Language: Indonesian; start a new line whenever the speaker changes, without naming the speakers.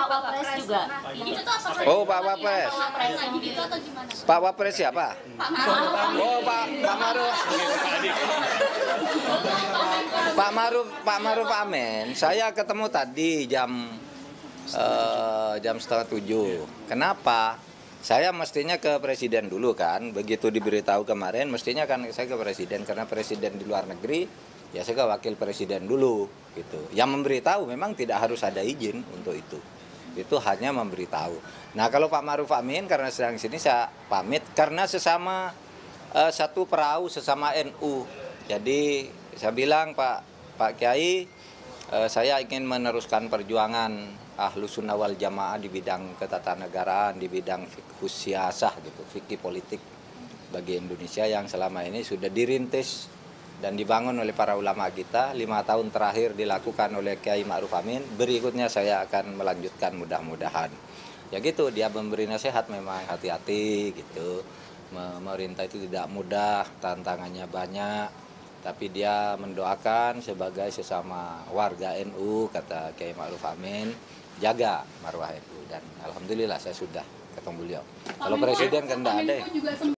Pak Wapres juga.
Itu tuh?
Oh, Pak Wapres.
Pak Wapres lagi gitu atau gimana?
Pak Wapres siapa?
Pak Maruf.
Oh, Pak Pak Maruf. Pak Maruf Pak Maruf Amin. Saya ketemu tadi jam eh, jam setengah tujuh. Kenapa? Saya mestinya ke presiden dulu kan. Begitu diberitahu kemarin, mestinya kan saya ke presiden karena presiden di luar negeri. Ya saya ke wakil presiden dulu gitu. Yang memberitahu memang tidak harus ada izin untuk itu. Itu hanya memberitahu. Nah kalau Pak Maruf Amin karena sedang di sini saya pamit karena sesama eh, satu perahu sesama NU. Jadi saya bilang Pak Pak Kiai, eh, saya ingin meneruskan perjuangan ahlu sunnah wal jamaah di bidang ketatanegaraan, di bidang fikih siasah gitu, fikih politik bagi Indonesia yang selama ini sudah dirintis dan dibangun oleh para ulama kita lima tahun terakhir dilakukan oleh Kiai Ma'ruf Amin. Berikutnya saya akan melanjutkan mudah-mudahan. Ya gitu dia memberi nasihat memang hati-hati gitu. Memerintah itu tidak mudah tantangannya banyak. Tapi dia mendoakan sebagai sesama warga NU kata Kiai Ma'ruf Amin jaga marwah NU dan alhamdulillah saya sudah ketemu beliau. Kalau presiden kan tidak ada ya.